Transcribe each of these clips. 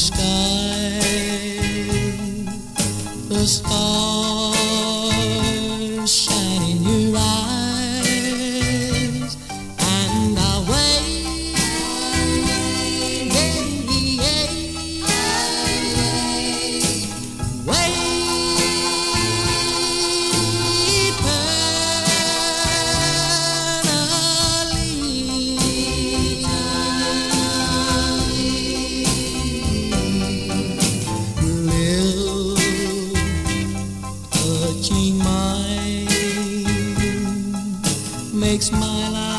sky, the stars touching mine makes my life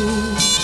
Deus.